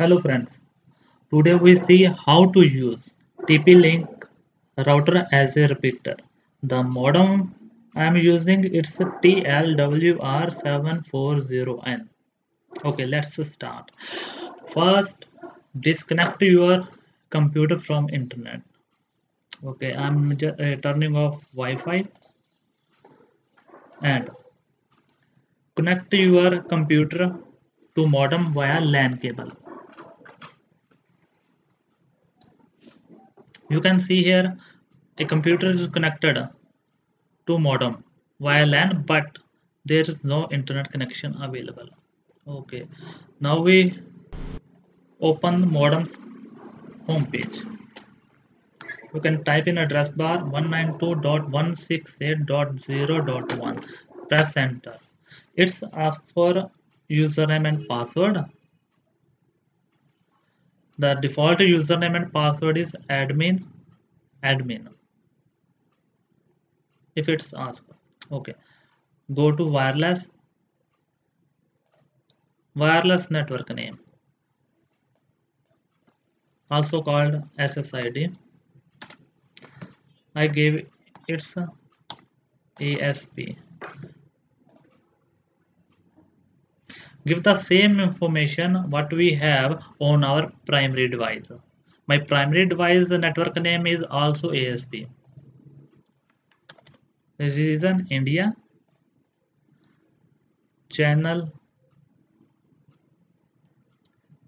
Hello friends, today we see how to use TP-Link router as a repeater. The modem I am using it's a TLWR740N. Okay, let's start. First, disconnect your computer from internet. Okay, I'm uh, turning off Wi-Fi and connect your computer to modem via LAN cable. You can see here a computer is connected to modem via LAN but there is no internet connection available. Okay, now we open modem's home page. You can type in address bar 192.168.0.1. Press enter. It's asked for username and password. The default username and password is admin admin. If it's asked okay. Go to wireless wireless network name. Also called SSID I gave it's ASP give the same information what we have on our primary device. My primary device network name is also ASP region India channel.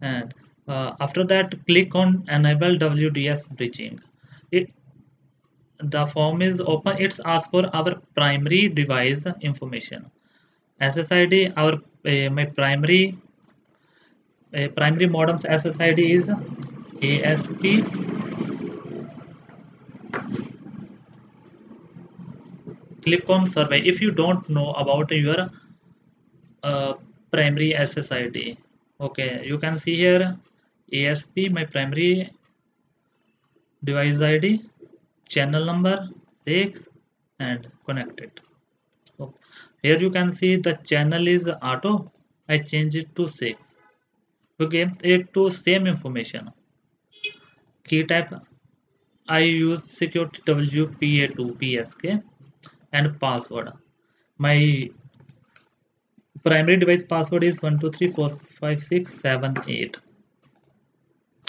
And uh, after that click on enable WDS bridging. It the form is open. It's asked for our primary device information. SSID our my primary uh, primary modem's SSID is ASP click on survey. If you don't know about your uh, primary SSID okay you can see here ASP my primary device ID channel number 6 and connect it okay. here you can see the channel is auto. I change it to 6 we give it to same information. Key type I use security WPA2 PSK and password. My primary device password is 1234567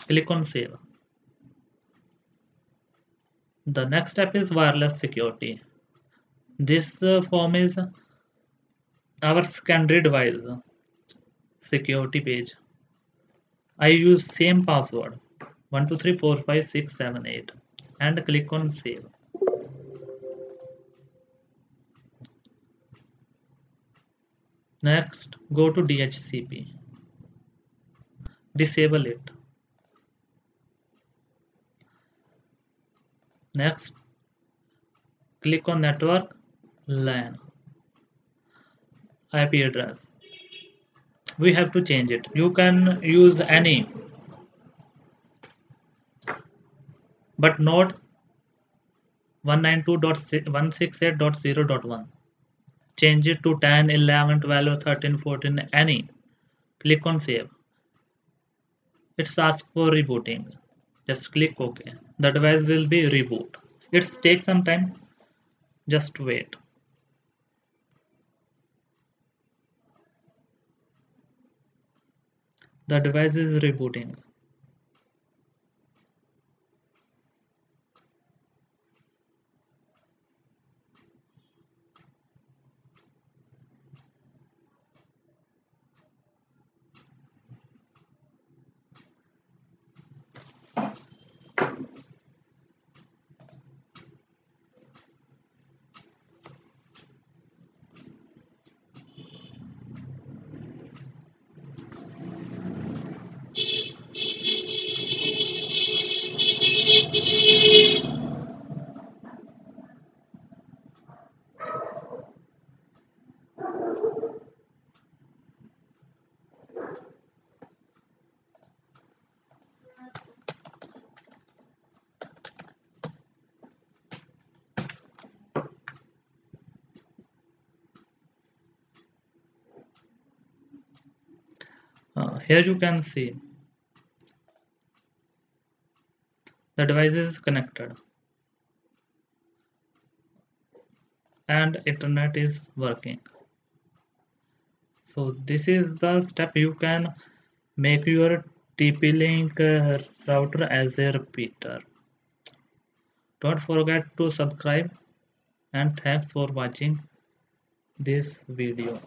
click on save. The next step is wireless security this uh, form is our secondary device security page. I use same password 1234567 and click on save. Next go to DHCP disable it. Next click on network LAN IP address. We have to change it. You can use any but not 192.168.0.1 change it to 10 11 12 13 14 any. Click on save. It's asked for rebooting. Just click ok the device will be reboot. It takes some time. Just wait the device is rebooting here you can see the device is connected. And internet is working. So this is the step. You can make your TP-Link uh, router as a repeater. Don't forget to subscribe and thanks for watching this video.